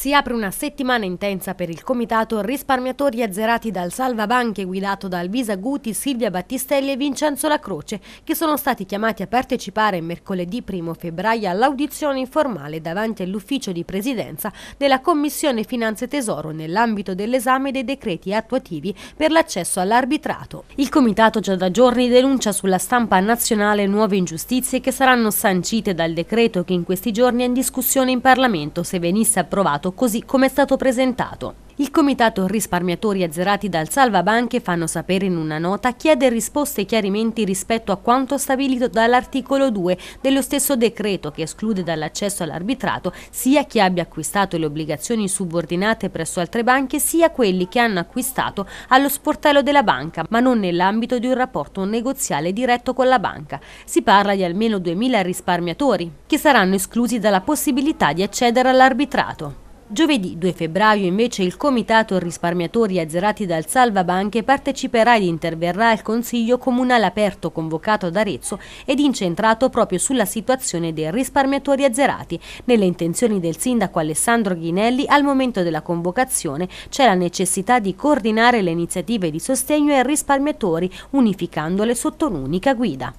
Si apre una settimana intensa per il comitato Risparmiatori azzerati dal Salvabanche guidato da Alvisa Guti, Silvia Battistelli e Vincenzo La Croce, che sono stati chiamati a partecipare mercoledì 1 febbraio all'audizione informale davanti all'ufficio di presidenza della Commissione Finanze Tesoro nell'ambito dell'esame dei decreti attuativi per l'accesso all'arbitrato. Il comitato già da giorni denuncia sulla stampa nazionale nuove ingiustizie che saranno sancite dal decreto che in questi giorni è in discussione in Parlamento se venisse approvato votato così come è stato presentato. Il Comitato Risparmiatori Azzerati dal Salvabanche fanno sapere in una nota chiede risposte e chiarimenti rispetto a quanto stabilito dall'articolo 2 dello stesso decreto che esclude dall'accesso all'arbitrato sia chi abbia acquistato le obbligazioni subordinate presso altre banche sia quelli che hanno acquistato allo sportello della banca ma non nell'ambito di un rapporto negoziale diretto con la banca. Si parla di almeno 2.000 risparmiatori che saranno esclusi dalla possibilità di accedere all'arbitrato. Giovedì 2 febbraio invece il Comitato Risparmiatori Azzerati dal Salvabanche parteciperà ed interverrà al Consiglio Comunale aperto convocato ad Arezzo ed incentrato proprio sulla situazione dei risparmiatori azzerati. Nelle intenzioni del sindaco Alessandro Ghinelli al momento della convocazione c'è la necessità di coordinare le iniziative di sostegno ai risparmiatori unificandole sotto un'unica guida.